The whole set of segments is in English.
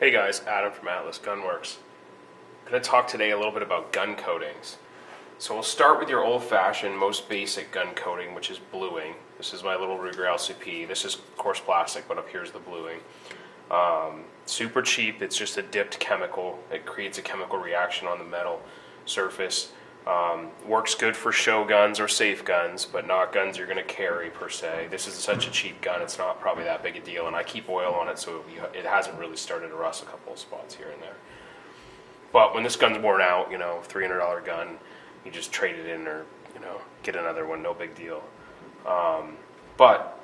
Hey guys, Adam from Atlas Gunworks. I'm going to talk today a little bit about gun coatings. So we'll start with your old-fashioned, most basic gun coating, which is bluing. This is my little Ruger LCP. This is coarse plastic, but up here is the bluing. Um, super cheap. It's just a dipped chemical. It creates a chemical reaction on the metal surface. Um, works good for show guns or safe guns, but not guns you're going to carry per se. This is such a cheap gun; it's not probably that big a deal. And I keep oil on it, so it hasn't really started to rust a couple of spots here and there. But when this gun's worn out, you know, three hundred dollar gun, you just trade it in or you know get another one, no big deal. Um, but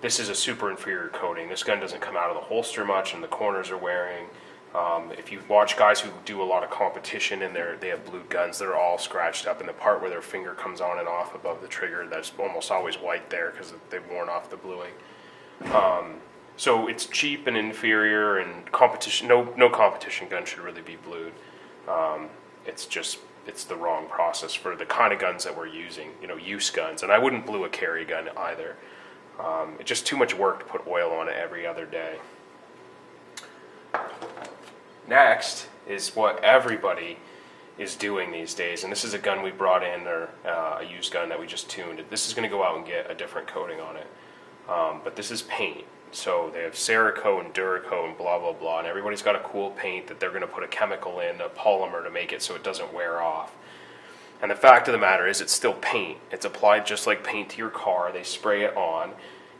this is a super inferior coating. This gun doesn't come out of the holster much, and the corners are wearing. Um, if you watch guys who do a lot of competition and they they have blue guns, they're all scratched up, and the part where their finger comes on and off above the trigger, that's almost always white there because they've worn off the bluing. Um, so it's cheap and inferior, and competition. No, no competition gun should really be blued. Um, it's just it's the wrong process for the kind of guns that we're using. You know, use guns, and I wouldn't blue a carry gun either. Um, it's just too much work to put oil on it every other day. Next is what everybody is doing these days, and this is a gun we brought in, or uh, a used gun that we just tuned. This is going to go out and get a different coating on it, um, but this is paint. So they have Cerakote and Duracoat and blah blah blah, and everybody's got a cool paint that they're going to put a chemical in, a polymer to make it so it doesn't wear off. And the fact of the matter is, it's still paint. It's applied just like paint to your car. They spray it on,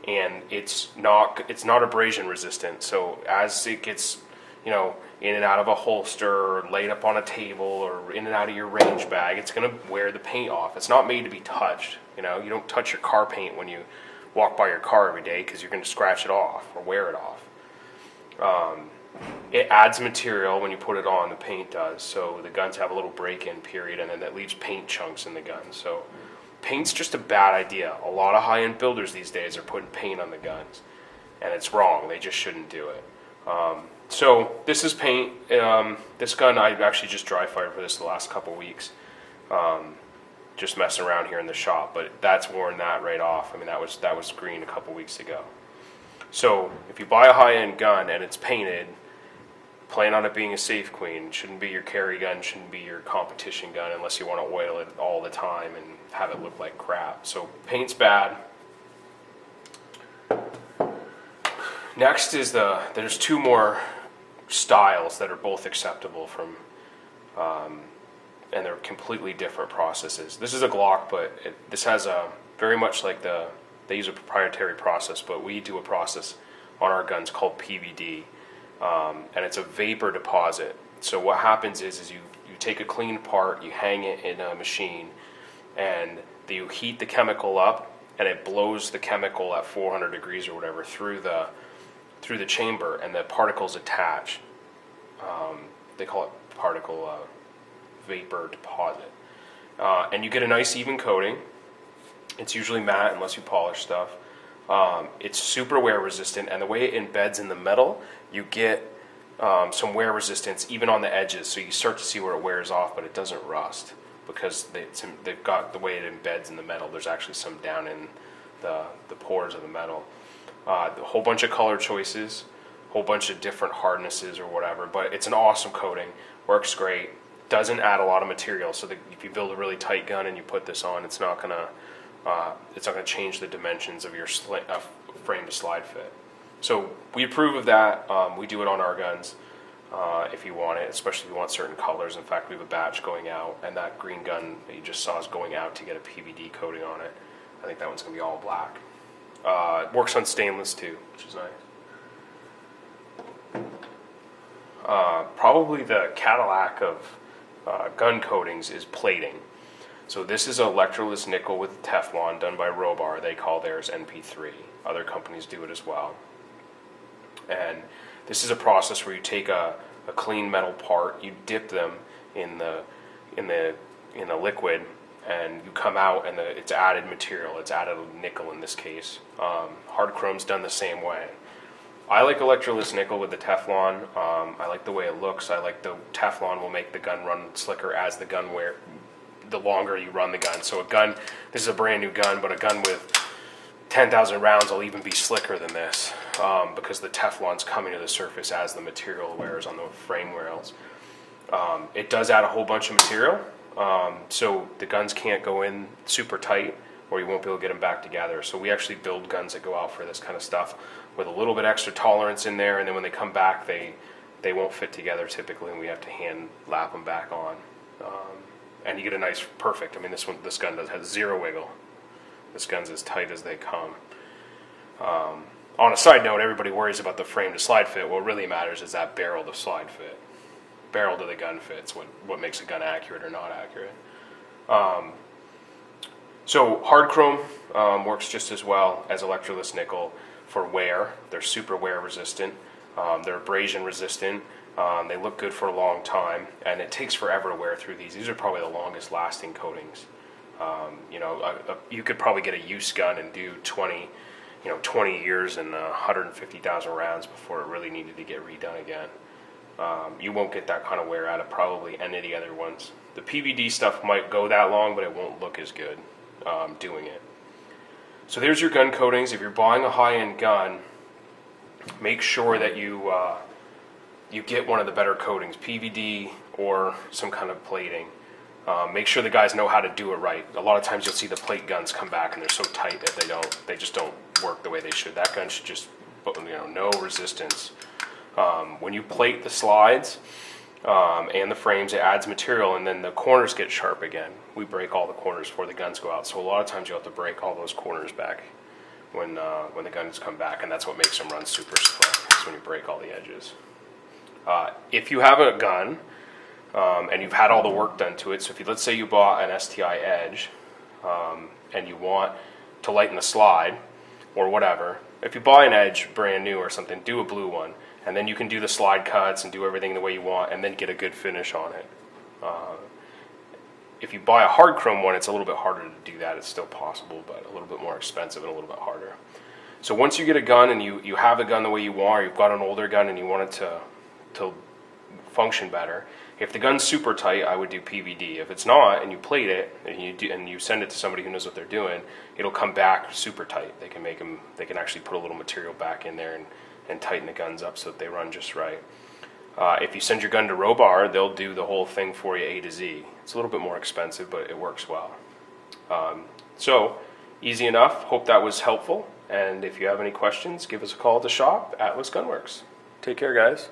and it's not it's not abrasion resistant. So as it gets, you know, in and out of a holster or laid up on a table or in and out of your range bag, it's going to wear the paint off. It's not made to be touched. You know, you don't touch your car paint when you walk by your car every day because you're going to scratch it off or wear it off. Um, it adds material when you put it on, the paint does. So the guns have a little break in period, and then that leaves paint chunks in the gun. So paint's just a bad idea. A lot of high end builders these days are putting paint on the guns, and it's wrong. They just shouldn't do it. Um, so this is paint. Um, this gun I actually just dry fired for this the last couple weeks, um, just messing around here in the shop. But that's worn that right off. I mean that was that was green a couple weeks ago. So if you buy a high end gun and it's painted, plan on it being a safe queen. Shouldn't be your carry gun. Shouldn't be your competition gun unless you want to oil it all the time and have it look like crap. So paint's bad. Next is the there's two more styles that are both acceptable from, um, and they're completely different processes. This is a Glock, but it, this has a very much like the they use a proprietary process, but we do a process on our guns called PVD, um, and it's a vapor deposit. So what happens is is you you take a clean part, you hang it in a machine, and you heat the chemical up, and it blows the chemical at 400 degrees or whatever through the through the chamber and the particles attach. Um, they call it particle uh, vapor deposit. Uh, and you get a nice even coating. It's usually matte unless you polish stuff. Um, it's super wear resistant, and the way it embeds in the metal, you get um, some wear resistance even on the edges. So you start to see where it wears off, but it doesn't rust because they, have got the way it embeds in the metal. There's actually some down in the, the pores of the metal. Uh, a whole bunch of color choices, a whole bunch of different hardnesses or whatever. But it's an awesome coating, works great, doesn't add a lot of material. So if you build a really tight gun and you put this on, it's not gonna uh, it's not gonna change the dimensions of your sli- uh, frame to slide fit. So we approve of that. Um, we do it on our guns. Uh, if you want it, especially if you want certain colors. In fact, we have a batch going out, and that green gun that you just saw is going out to get a PVD coating on it. I think that one's going to be all black. Uh, it works on stainless too, which is nice. Uh, probably the Cadillac of uh, gun coatings is plating. So this is electroless nickel with Teflon done by Robar. They call theirs NP3. Other companies do it as well. And this is a process where you take a, a clean metal part, you dip them in the in the in a liquid, and you come out and the, it's added material. It's added nickel in this case. Um, hard chrome's done the same way. I like electroless nickel with the Teflon. Um, I like the way it looks. I like the Teflon will make the gun run slicker as the gun wear. The longer you run the gun, so a gun. This is a brand new gun, but a gun with 10,000 rounds will even be slicker than this. um, because the Teflon's coming to the surface as the material wears on the frame rails. Um, it does add a whole bunch of material, um, so the guns can't go in super tight or you won't be able to get them back together. So we actually build guns that go out for this kind of stuff with a little bit extra tolerance in there, and then when they come back, they they won't fit together typically, and we have to hand lap them back on. Um, and you get a nice perfect. I mean, this one, this gun does has zero wiggle. This gun's as tight as they come. Um, on a side note, everybody worries about the frame to slide fit. What really matters is that barrel to slide fit. Barrel to the gun fits what what makes a gun accurate or not accurate. Um, so hard chrome um, works just as well as electroless nickel for wear. They're super wear resistant. Um, they're abrasion resistant. Um, they look good for a long time, and it takes forever to wear through these. These are probably the longest lasting coatings. Um, you know, a, a, you could probably get a use gun and do 20, you know, 20 years and uh, 150,000 rounds before it really needed to get redone again. Um, you won't get that kind of wear out of probably any of the other ones. The PVD stuff might go that long, but it won't look as good um, doing it. So there's your gun coatings. If you're buying a high-end gun, make sure that you uh, you get one of the better coatings, PVD or some kind of plating. Um, make sure the guys know how to do it right. A lot of times you'll see the plate guns come back and they're so tight that they don't, they just don't work the way they should. That gun should just, you know, no resistance. Um, when you plate the slides um, and the frames, it adds material and then the corners get sharp again. We break all the corners before the guns go out. So a lot of times you have to break all those corners back when uh, when the guns come back, and that's what makes them run super slow. Is when you break all the edges. Uh, if you have a gun um, and you've had all the work done to it, so if you let's say you bought an STI Edge um, and you want to lighten the slide or whatever, if you buy an Edge brand new or something, do a blue one, and then you can do the slide cuts and do everything the way you want, and then get a good finish on it. Uh, if you buy a hard chrome one, it's a little bit harder to do that. It's still possible, but a little bit more expensive and a little bit harder. So once you get a gun and you, you have the gun the way you want, or you've got an older gun and you want it to to function better. If the gun's super tight, I would do PVD. If it's not, and you plate it and you do, and you send it to somebody who knows what they're doing, it'll come back super tight. They can make them. They can actually put a little material back in there and, and tighten the guns up so that they run just right. Uh, if you send your gun to Robar, they'll do the whole thing for you A to Z. It's a little bit more expensive, but it works well. Um, so, easy enough. Hope that was helpful. And if you have any questions, give us a call at the shop, at Atlas Gunworks. Take care, guys.